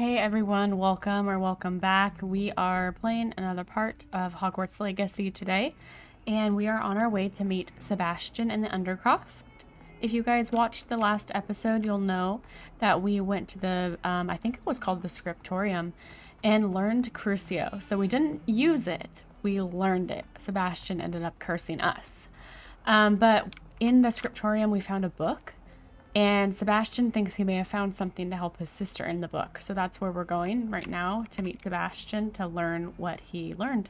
Hey everyone, welcome or welcome back. We are playing another part of Hogwarts Legacy today, and we are on our way to meet Sebastian in the Undercroft. If you guys watched the last episode, you'll know that we went to the, um, I think it was called the Scriptorium, and learned Crucio. So we didn't use it, we learned it. Sebastian ended up cursing us. Um, but in the Scriptorium, we found a book and Sebastian thinks he may have found something to help his sister in the book. So that's where we're going right now to meet Sebastian to learn what he learned.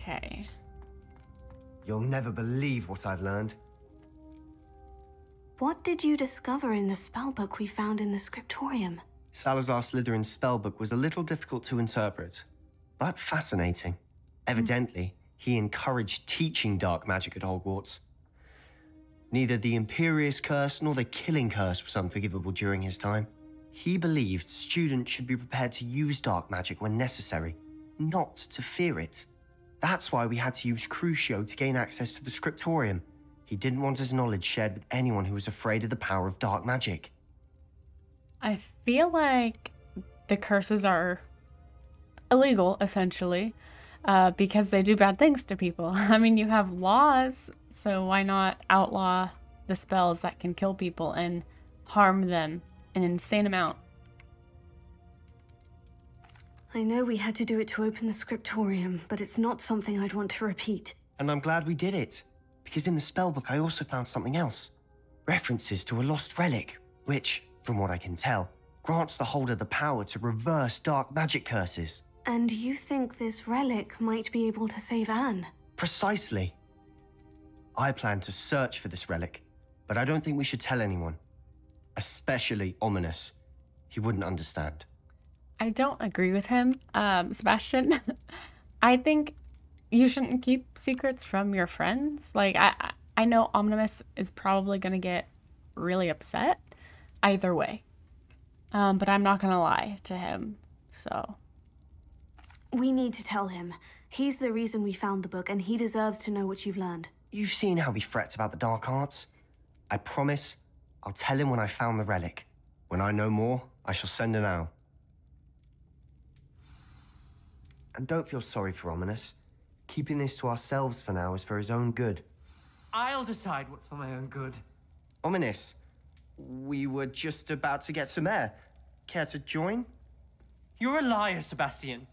Okay. You'll never believe what I've learned. What did you discover in the spellbook we found in the scriptorium? Salazar Slytherin's spellbook was a little difficult to interpret, but fascinating. Hmm. Evidently, he encouraged teaching dark magic at Hogwarts. Neither the Imperius Curse nor the Killing Curse was unforgivable during his time. He believed students should be prepared to use dark magic when necessary, not to fear it. That's why we had to use Crucio to gain access to the scriptorium. He didn't want his knowledge shared with anyone who was afraid of the power of dark magic. I feel like the curses are illegal, essentially, uh, because they do bad things to people. I mean, you have laws, so why not outlaw the spells that can kill people and harm them an insane amount? I know we had to do it to open the scriptorium, but it's not something I'd want to repeat. And I'm glad we did it because in the spellbook I also found something else references to a lost relic, which, from what I can tell, grants the holder the power to reverse dark magic curses. And you think this relic might be able to save Anne? Precisely. I plan to search for this relic, but I don't think we should tell anyone. Especially Ominis. He wouldn't understand. I don't agree with him, um, Sebastian. I think you shouldn't keep secrets from your friends. Like I I know Omnimus is probably gonna get really upset either way. Um, but I'm not gonna lie to him. So We need to tell him. He's the reason we found the book, and he deserves to know what you've learned. You've seen how he frets about the dark arts. I promise I'll tell him when I found the relic. When I know more, I shall send an owl. And don't feel sorry for Ominis. Keeping this to ourselves for now is for his own good. I'll decide what's for my own good. Ominis, we were just about to get some air. Care to join? You're a liar, Sebastian.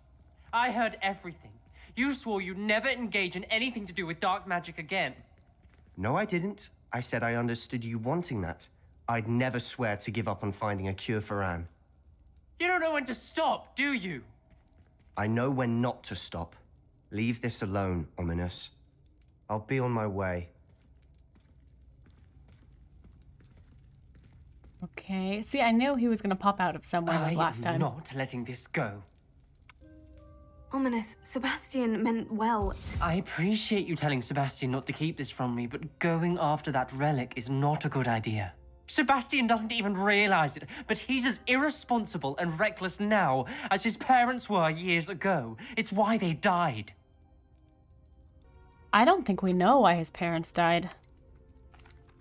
I heard everything. You swore you'd never engage in anything to do with dark magic again. No, I didn't. I said I understood you wanting that. I'd never swear to give up on finding a cure for Anne. You don't know when to stop, do you? I know when not to stop. Leave this alone, Ominis. I'll be on my way. Okay. See, I knew he was gonna pop out of somewhere like last time. I'm not letting this go. Ominis, Sebastian meant well. I appreciate you telling Sebastian not to keep this from me, but going after that relic is not a good idea. Sebastian doesn't even realize it, but he's as irresponsible and reckless now as his parents were years ago. It's why they died. I don't think we know why his parents died.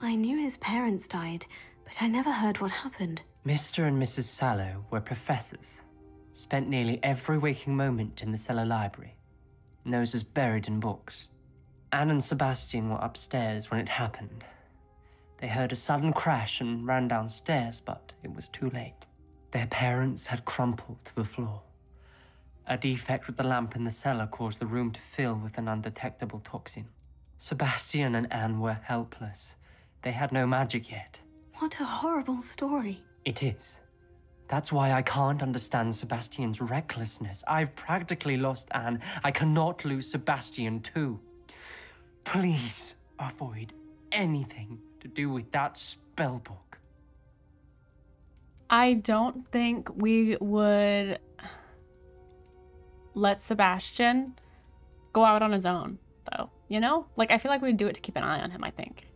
I knew his parents died, but I never heard what happened. Mr. and Mrs. Sallow were professors, spent nearly every waking moment in the cellar library, noses buried in books. Anne and Sebastian were upstairs when it happened. They heard a sudden crash and ran downstairs, but it was too late. Their parents had crumpled to the floor. A defect with the lamp in the cellar caused the room to fill with an undetectable toxin. Sebastian and Anne were helpless. They had no magic yet. What a horrible story. It is. That's why I can't understand Sebastian's recklessness. I've practically lost Anne. I cannot lose Sebastian too. Please avoid anything to do with that spell book. I don't think we would let Sebastian go out on his own, though. You know? Like, I feel like we'd do it to keep an eye on him, I think.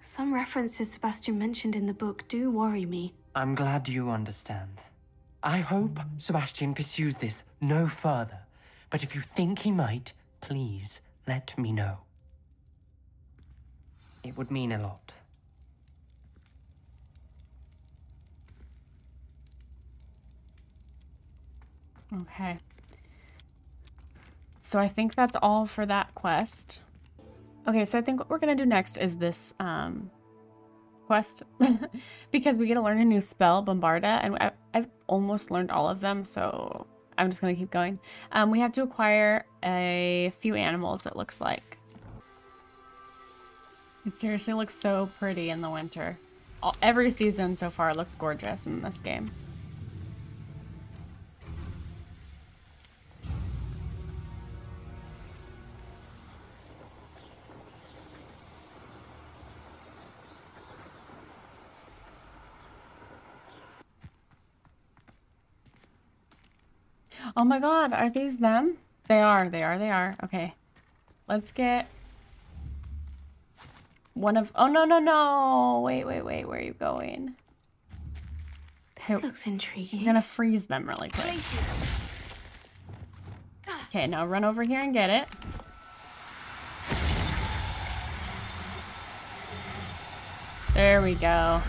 Some references Sebastian mentioned in the book do worry me. I'm glad you understand. I hope Sebastian pursues this no further, but if you think he might, please let me know. It would mean a lot. Okay. So I think that's all for that quest. Okay, so I think what we're gonna do next is this um, quest because we get to learn a new spell, Bombarda, and I, I've almost learned all of them, so I'm just gonna keep going. Um, we have to acquire a few animals. It looks like. It seriously looks so pretty in the winter. All, every season so far looks gorgeous in this game. Oh my god, are these them? They are, they are, they are. Okay. Let's get one of... Oh, no, no, no! Wait, wait, wait. Where are you going? This looks intriguing. I'm gonna freeze them really quick. Okay, now run over here and get it. There we go.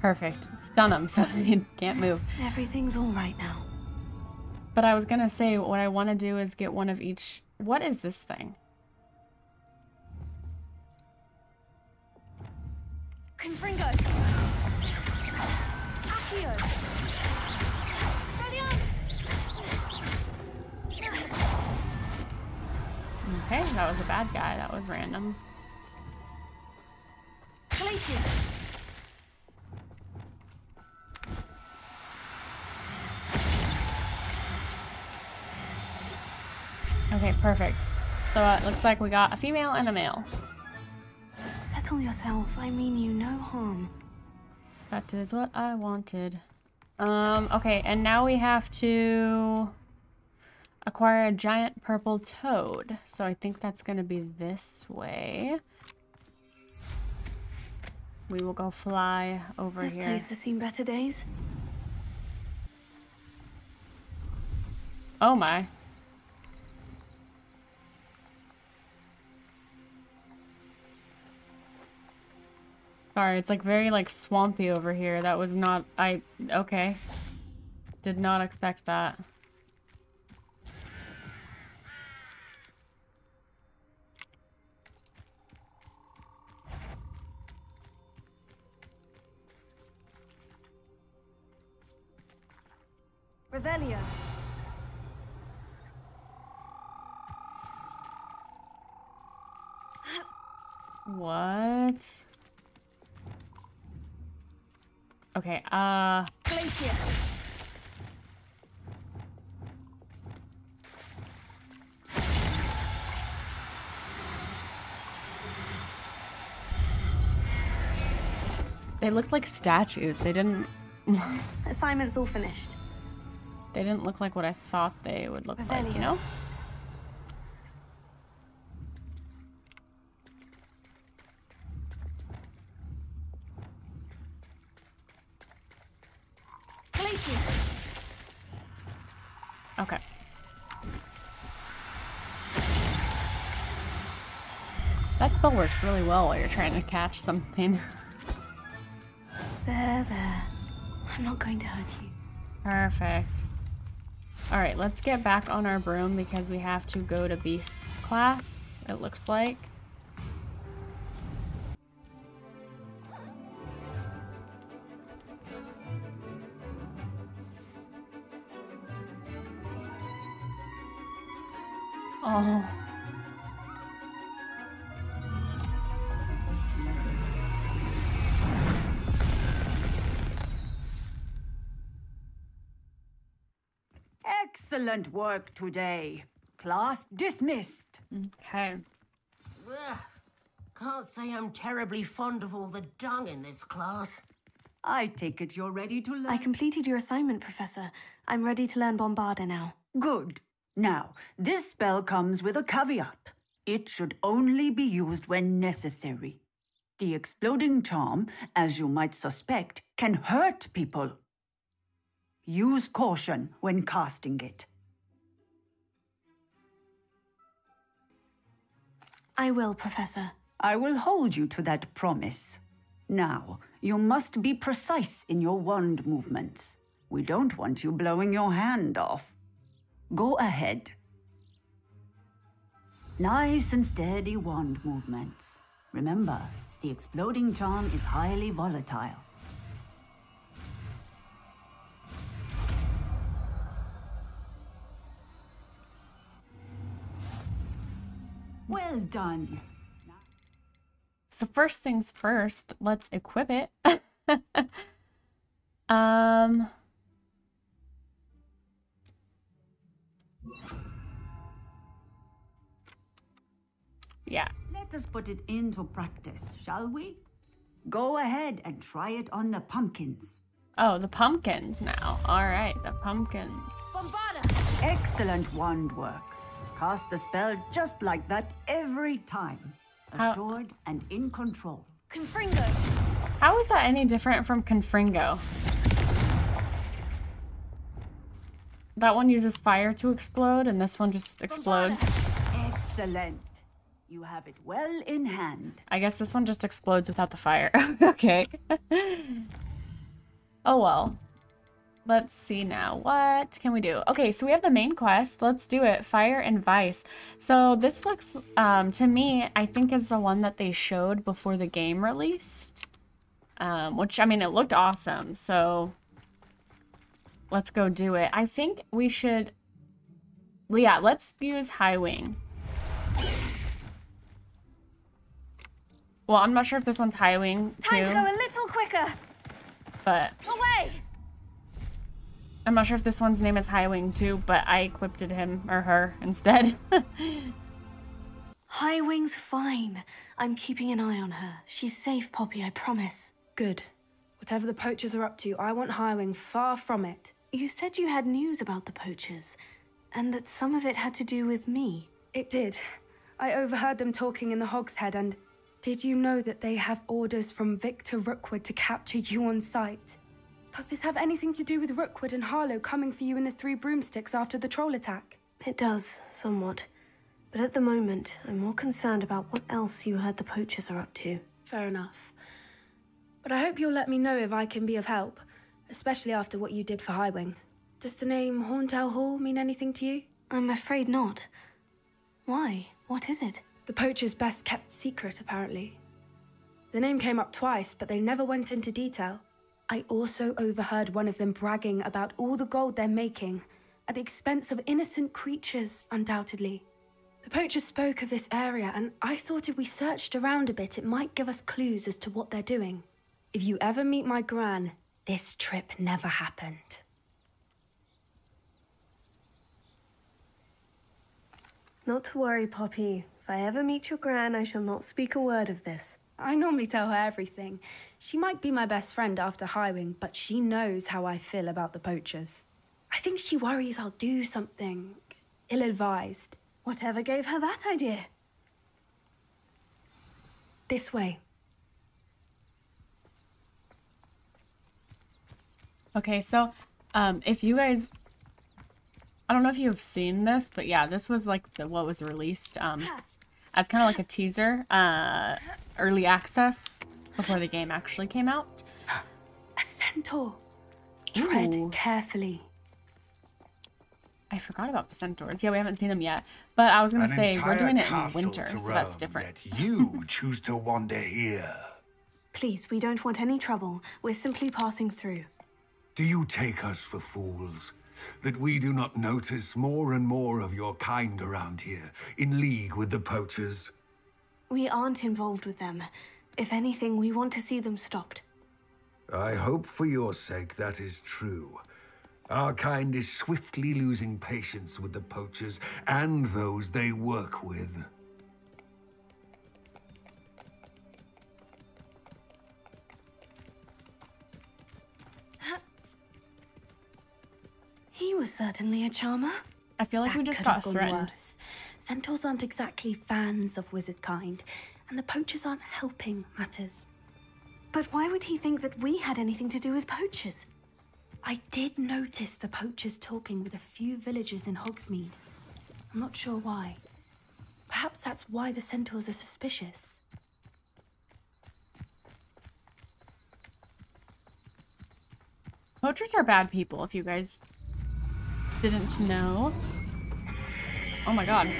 Perfect. Stun them so they can't move. Everything's all right now. But I was gonna say, what I want to do is get one of each... What is this thing? Confringo! Accio! Okay, that was a bad guy. That was random. Glacius! Okay, perfect. So it looks like we got a female and a male. Settle yourself. I mean you no harm. That is what I wanted. Um, okay, and now we have to acquire a giant purple toad. So I think that's going to be this way. We will go fly over this here. place has seen better days. Oh my. Sorry, it's like very like swampy over here. That was not I okay. Did not expect that. Revelio. What? Okay, uh Glacius. they looked like statues. They didn't Assignment's all finished. they didn't look like what I thought they would look like, you know? Glacius. Okay. That spell works really well while you're trying to catch something. There, there. I'm not going to hurt you. Perfect. Alright, let's get back on our broom because we have to go to Beast's class, it looks like. Oh. Excellent work today. Class dismissed. Okay. Ugh. Can't say I'm terribly fond of all the dung in this class. I take it you're ready to learn. I completed your assignment, Professor. I'm ready to learn Bombarda now. Good. Now, this spell comes with a caveat. It should only be used when necessary. The exploding charm, as you might suspect, can hurt people. Use caution when casting it. I will, Professor. I will hold you to that promise. Now, you must be precise in your wand movements. We don't want you blowing your hand off. Go ahead. Nice and steady wand movements. Remember, the exploding charm is highly volatile. Well done. So first things first, let's equip it. um Yeah. Let us put it into practice, shall we? Go ahead and try it on the pumpkins. Oh, the pumpkins now. All right, the pumpkins. Excellent wand work. Cast the spell just like that every time. How- Assured and in control. Confringo! How is that any different from Confringo? That one uses fire to explode, and this one just explodes. Excellent. You have it well in hand. I guess this one just explodes without the fire. okay. oh well. Let's see now. What can we do? Okay, so we have the main quest. Let's do it. Fire and Vice. So this looks, um, to me, I think is the one that they showed before the game released. Um, which, I mean, it looked awesome. So let's go do it. I think we should, yeah, let's use Highwing. Well, I'm not sure if this one's Highwing too, Time to go a little quicker! but Away! I'm not sure if this one's name is Highwing too, but I equipped him or her instead. Highwing's fine. I'm keeping an eye on her. She's safe, Poppy, I promise. Good. Whatever the poachers are up to, I want Highwing far from it. You said you had news about the poachers, and that some of it had to do with me. It did. I overheard them talking in the Hogshead, and did you know that they have orders from Victor Rookwood to capture you on sight? Does this have anything to do with Rookwood and Harlow coming for you in the Three Broomsticks after the troll attack? It does, somewhat. But at the moment, I'm more concerned about what else you heard the poachers are up to. Fair enough. But I hope you'll let me know if I can be of help, especially after what you did for Highwing. Does the name Horntail Hall mean anything to you? I'm afraid not. Why? What is it? The poacher's best kept secret, apparently. The name came up twice, but they never went into detail. I also overheard one of them bragging about all the gold they're making, at the expense of innocent creatures, undoubtedly. The poacher spoke of this area, and I thought if we searched around a bit, it might give us clues as to what they're doing. If you ever meet my gran, this trip never happened. Not to worry, Poppy. If I ever meet your gran, I shall not speak a word of this. I normally tell her everything. She might be my best friend after Highwing, but she knows how I feel about the poachers. I think she worries I'll do something ill advised. Whatever gave her that idea? This way. Okay, so um, if you guys, I don't know if you've seen this, but yeah, this was like the, what was released um, as kind of like a teaser, uh, early access before the game actually came out. A centaur. Tread Ooh. carefully. I forgot about the centaurs. Yeah, we haven't seen them yet. But I was gonna An say we're doing it in castle winter, to so that's different. Yet you choose to wander here. Please, we don't want any trouble. We're simply passing through. Do you take us for fools? That we do not notice more and more of your kind around here, in league with the poachers? We aren't involved with them. If anything, we want to see them stopped. I hope for your sake that is true. Our kind is swiftly losing patience with the poachers and those they work with. He was certainly a charmer. I feel like we just got gone threatened. worse. Centaurs aren't exactly fans of wizard kind, and the poachers aren't helping matters. But why would he think that we had anything to do with poachers? I did notice the poachers talking with a few villagers in Hogsmeade. I'm not sure why. Perhaps that's why the centaurs are suspicious. Poachers are bad people, if you guys didn't know. Oh my god.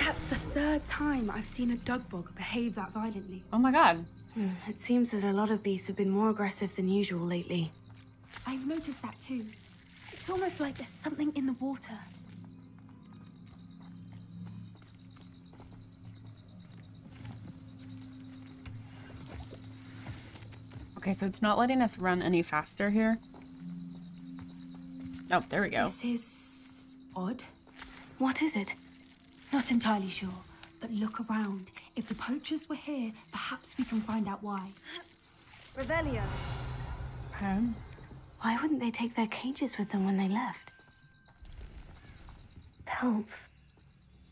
That's the third time I've seen a Dugbog behave that violently. Oh my god. Hmm, it seems that a lot of beasts have been more aggressive than usual lately. I've noticed that too. It's almost like there's something in the water. Okay, so it's not letting us run any faster here. Oh, there we go. This is odd. What is it? Not entirely sure, but look around. If the poachers were here, perhaps we can find out why. Revelio. Okay. Why wouldn't they take their cages with them when they left? Pelts.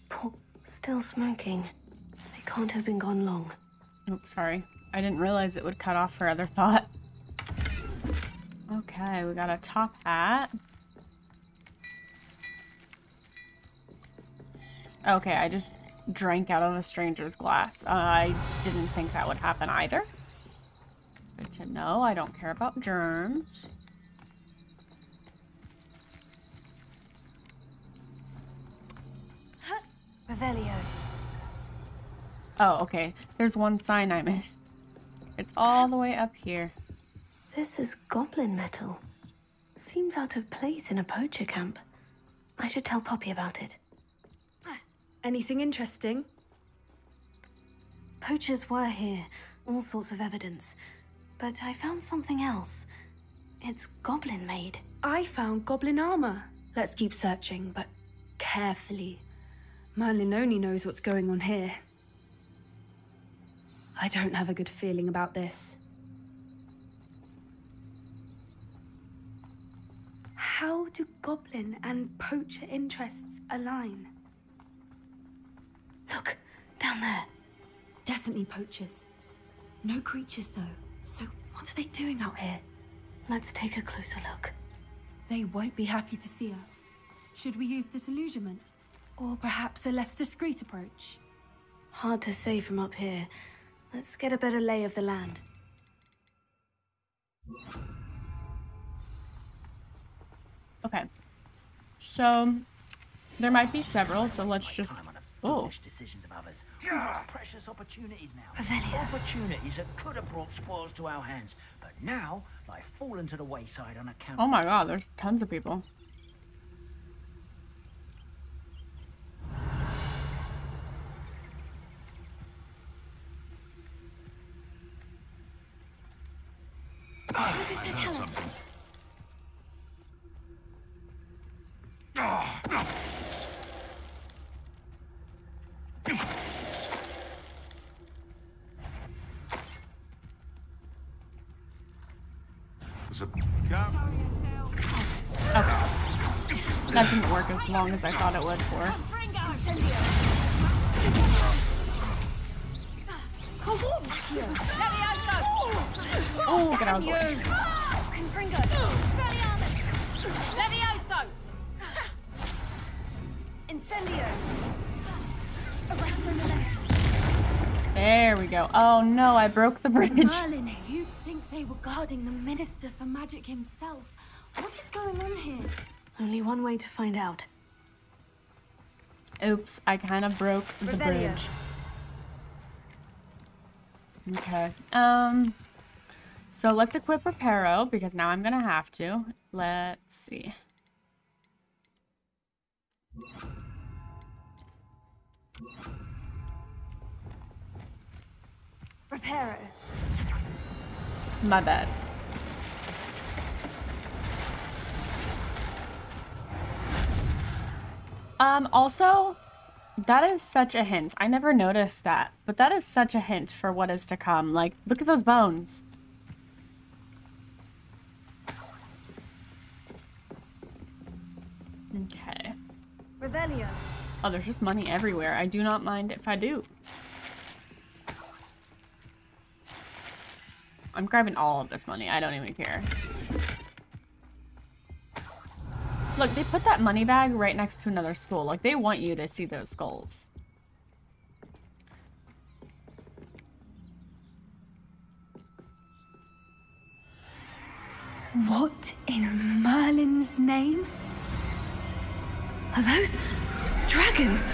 Pork still smoking. They can't have been gone long. Oh, sorry. I didn't realize it would cut off her other thought. Okay, we got a top hat. Okay, I just drank out of a stranger's glass. Uh, I didn't think that would happen either. Good to know. I don't care about germs. Revelio. Oh, okay. There's one sign I missed. It's all the way up here. This is goblin metal. Seems out of place in a poacher camp. I should tell Poppy about it. Anything interesting? Poachers were here, all sorts of evidence. But I found something else. It's goblin made. I found goblin armor. Let's keep searching, but carefully. Merlin only knows what's going on here. I don't have a good feeling about this. How do goblin and poacher interests align? Look, down there. Definitely poachers. No creatures, though. So, what are they doing out here? Let's take a closer look. They won't be happy to see us. Should we use disillusionment? Or perhaps a less discreet approach? Hard to say from up here. Let's get a better lay of the land. Okay. So, there might be several, so let's just... Oh. decisions of others. We've lost precious opportunities now. Opportunities that could have brought spoils to our hands, but now lie fallen to the wayside on account. Oh my god, there's tons of people. Okay. That didn't work as long as I thought it would for. Bring out, send you. Oh, get out of the way. Incendio! There we go. Oh no, I broke the bridge. Merlin, you'd think they were guarding the Minister for Magic himself. What is going on here? Only one way to find out. Oops, I kind of broke the Revelio. bridge. Okay. Um. So let's equip Reparo because now I'm gonna have to. Let's see. My bad. Um, also, that is such a hint. I never noticed that, but that is such a hint for what is to come. Like, look at those bones. Okay. Revelio. Oh, there's just money everywhere. I do not mind if I do. I'm grabbing all of this money. I don't even care. Look, they put that money bag right next to another school. Like, they want you to see those skulls. What in Merlin's name? Are those dragons?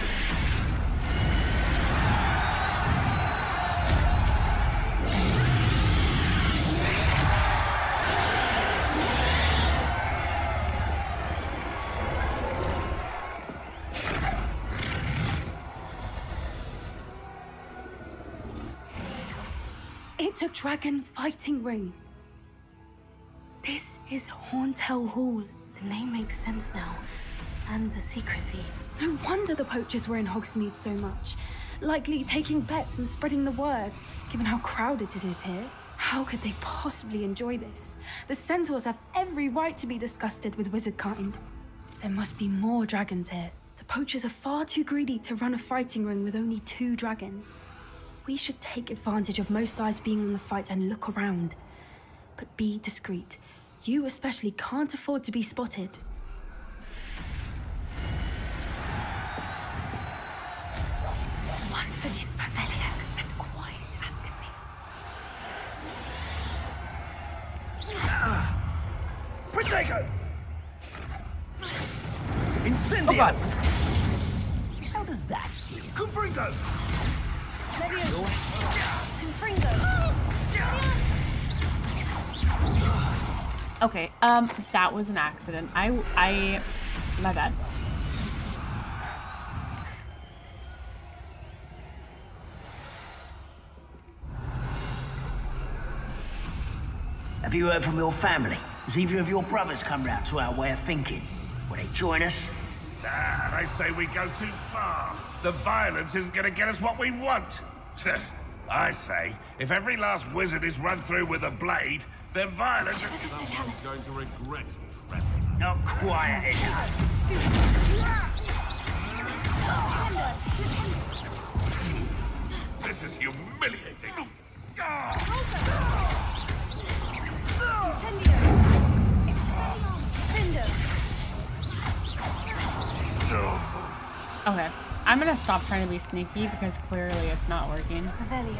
It's a dragon fighting ring. This is Horntail Hall. The name makes sense now. And the secrecy. No wonder the poachers were in Hogsmeade so much. Likely taking bets and spreading the word, given how crowded it is here. How could they possibly enjoy this? The centaurs have every right to be disgusted with wizard kind. There must be more dragons here. The poachers are far too greedy to run a fighting ring with only two dragons. We should take advantage of most eyes being on the fight and look around. But be discreet. You especially can't afford to be spotted. One foot in front Veliax and quiet as can be. Protego! Incendio! Oh god. How does that feel? Confringo! Okay, um, that was an accident. I, I, my bad. Have you heard from your family? Has either of your brothers come round to our way of thinking? Will they join us? Ah, they say we go too far. The violence isn't going to get us what we want. I say, if every last wizard is run through with a blade, then violence... Someone's going to regret Not quiet This is humiliating. Okay, I'm gonna stop trying to be sneaky because clearly it's not working. Revelio.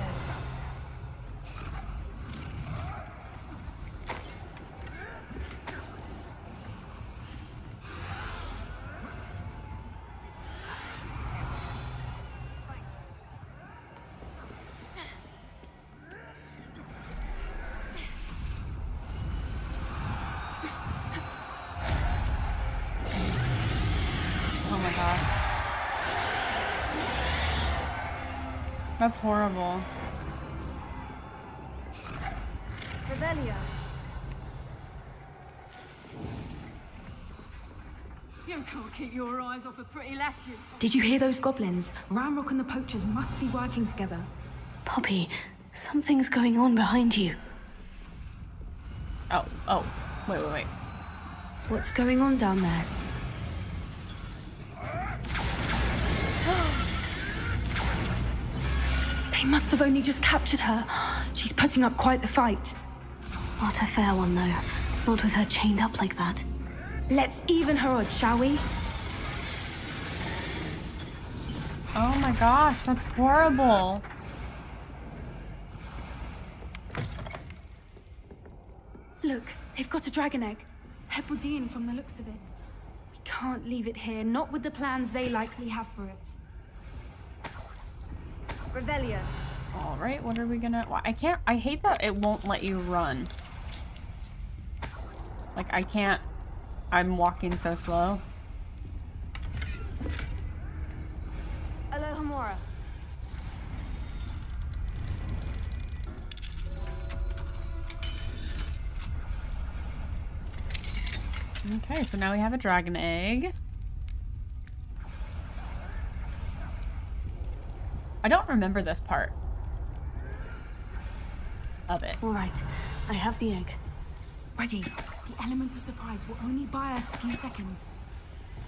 Oh my god. That's horrible. Revelio. You can't keep your eyes off a pretty lass, you. Did you hear those goblins? Ranrok and the poachers must be working together. Poppy, something's going on behind you. Oh, oh, wait, wait, wait. What's going on down there? They must have only just captured her. She's putting up quite the fight. Not a fair one, though. Not with her chained up like that. Let's even her odds, shall we? Oh my gosh, that's horrible. Look, they've got a dragon egg. Hebridean from the looks of it. We can't leave it here, not with the plans they likely have for it. Revelio. All right, what are we gonna? why- I can't. I hate that it won't let you run. Like I can't. I'm walking so slow. Alohomora. Okay, so now we have a dragon egg. I don't remember this part of it. All right, I have the egg. Ready. The element of surprise will only buy us a few seconds.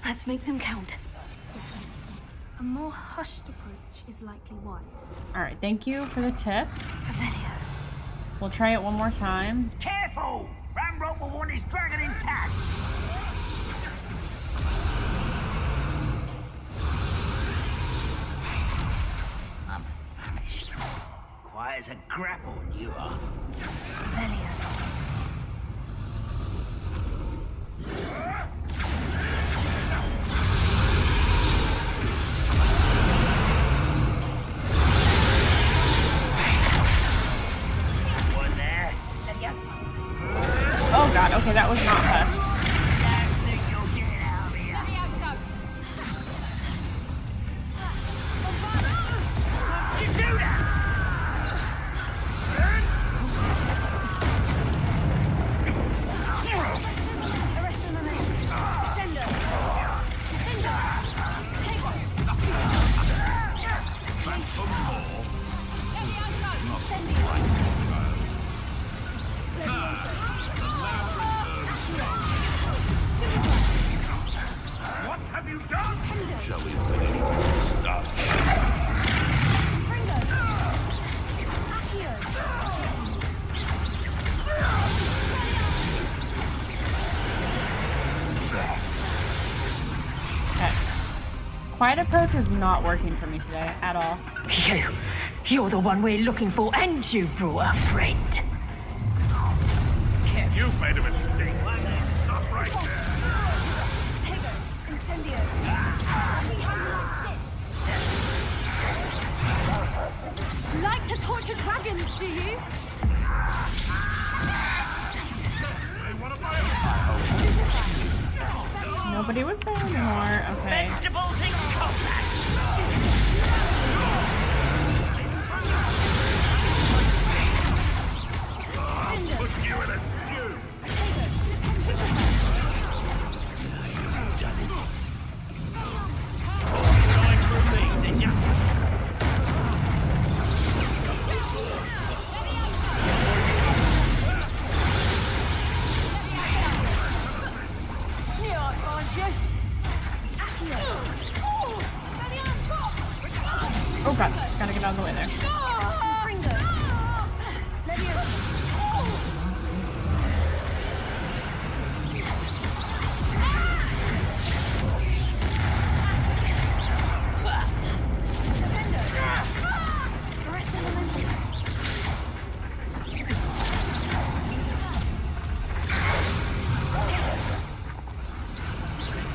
Let's make them count. Yes. A more hushed approach is likely wise. All right, thank you for the tip. We'll try it one more time. Careful! Ranrok will want his dragon intact! I'm famished. Quiet as a grapple, you are. One Quiet approach is not working for me today at all. You, you're the one we're looking for, and you brought a friend. Nobody was there anymore. Okay. Vegetables in combat! Put you in a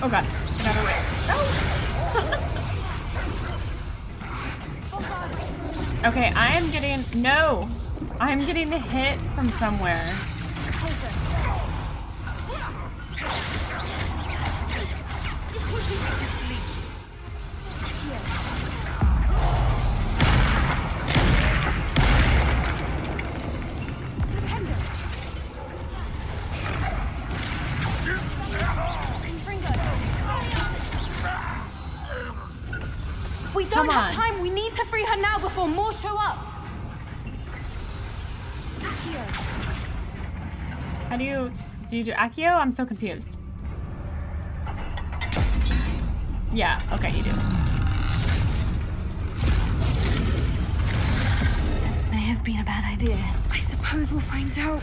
Oh god, get out of way. No! okay, I am getting no. I am getting hit from somewhere. You do Accio? I'm so confused. Yeah, okay, you do. This may have been a bad idea. I suppose we'll find out.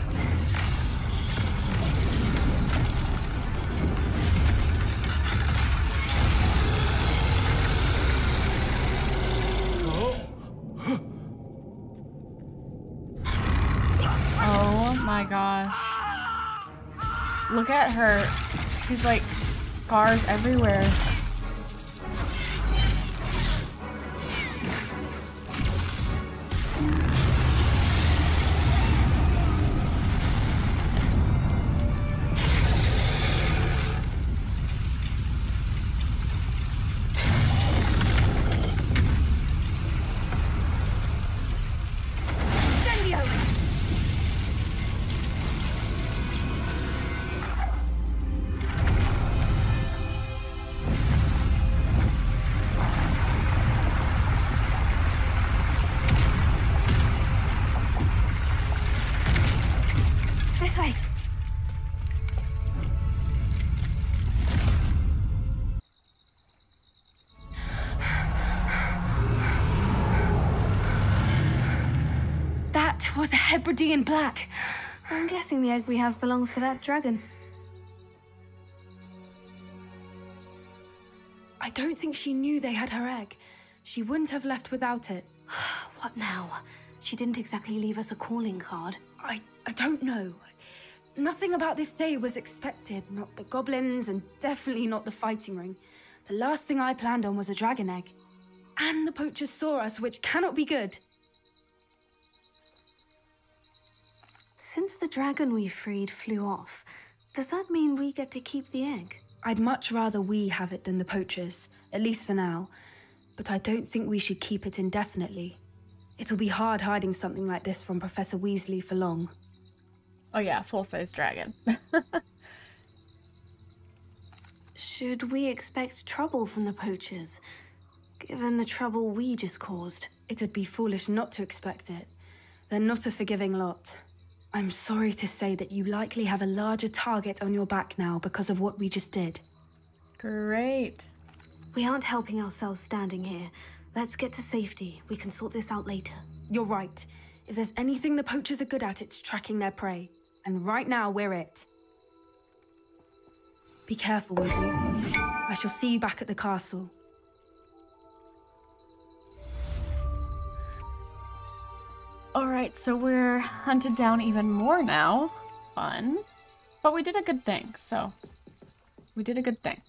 Oh my gosh. Look at her. She's like scars everywhere. Hebridean black. I'm guessing the egg we have belongs to that dragon. I don't think she knew they had her egg. She wouldn't have left without it. what now? She didn't exactly leave us a calling card. I, I don't know. Nothing about this day was expected. Not the goblins, and definitely not the fighting ring. The last thing I planned on was a dragon egg. And the poachers saw us, which cannot be good. Since the dragon we freed flew off, does that mean we get to keep the egg? I'd much rather we have it than the poachers, at least for now. But I don't think we should keep it indefinitely. It'll be hard hiding something like this from Professor Weasley for long. Oh yeah, full-size dragon. Should we expect trouble from the poachers, given the trouble we just caused? It would be foolish not to expect it. They're not a forgiving lot. I'm sorry to say that you likely have a larger target on your back now because of what we just did. Great. We aren't helping ourselves standing here. Let's get to safety. We can sort this out later. You're right. If there's anything the poachers are good at, it's tracking their prey. And right now, we're it. Be careful, won't you? I shall see you back at the castle. Alright, so we're hunted down even more now. Fun. But we did a good thing, so... We did a good thing.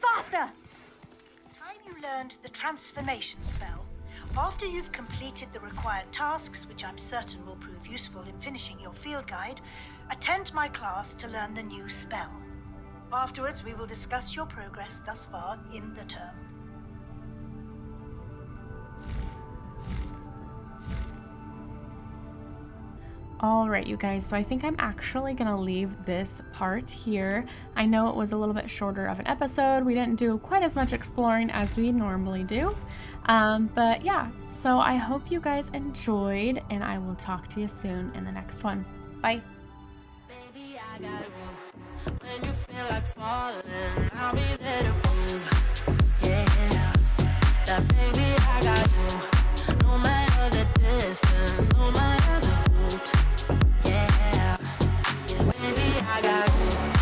Faster! Time you learned the transformation spell. After you've completed the required tasks, which I'm certain will prove useful in finishing your field guide, attend my class to learn the new spell. Afterwards, we will discuss your progress thus far in the term. All right, you guys, so I think I'm actually going to leave this part here. I know it was a little bit shorter of an episode. We didn't do quite as much exploring as we normally do. Um, but yeah, so I hope you guys enjoyed, and I will talk to you soon in the next one. Bye. Baby, like falling, I'll be there to prove. Yeah, that baby, I got you. No matter the distance, yeah, baby, I got you.